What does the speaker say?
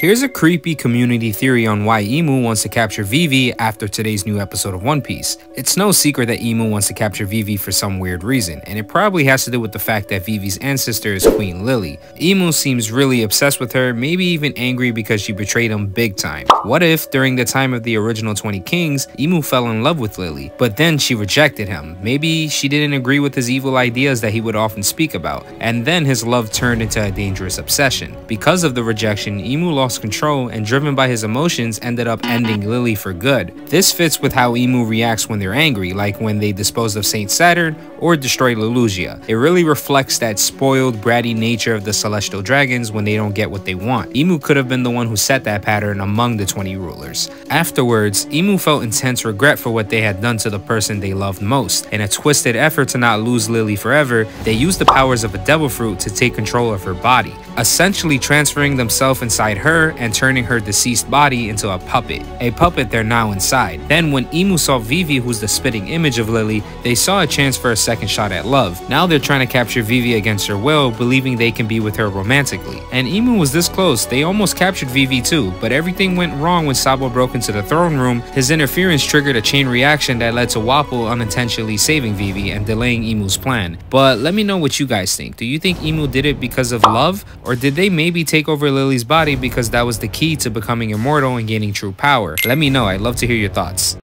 Here's a creepy community theory on why Imu wants to capture Vivi after today's new episode of One Piece. It's no secret that Imu wants to capture Vivi for some weird reason, and it probably has to do with the fact that Vivi's ancestor is Queen Lily. Imu seems really obsessed with her, maybe even angry because she betrayed him big time. What if, during the time of the original 20 Kings, Imu fell in love with Lily, but then she rejected him? Maybe she didn't agree with his evil ideas that he would often speak about, and then his love turned into a dangerous obsession. Because of the rejection, Imu lost control and driven by his emotions ended up ending Lily for good. This fits with how Imu reacts when they're angry, like when they disposed of Saint Saturn or destroyed Lulusia. It really reflects that spoiled, bratty nature of the Celestial Dragons when they don't get what they want. Imu could have been the one who set that pattern among the 20 rulers. Afterwards, Imu felt intense regret for what they had done to the person they loved most. In a twisted effort to not lose Lily forever, they used the powers of a devil fruit to take control of her body, essentially transferring themselves inside her and turning her deceased body into a puppet. A puppet they're now inside. Then when Imu saw Vivi who's the spitting image of Lily, they saw a chance for a second shot at love. Now they're trying to capture Vivi against her will, believing they can be with her romantically. And Imu was this close, they almost captured Vivi too, but everything went wrong when Sabo broke into the throne room. His interference triggered a chain reaction that led to Wapol unintentionally saving Vivi and delaying Imu's plan. But let me know what you guys think. Do you think Imu did it because of love? Or did they maybe take over Lily's body because that was the key to becoming immortal and gaining true power? Let me know, I'd love to hear your thoughts.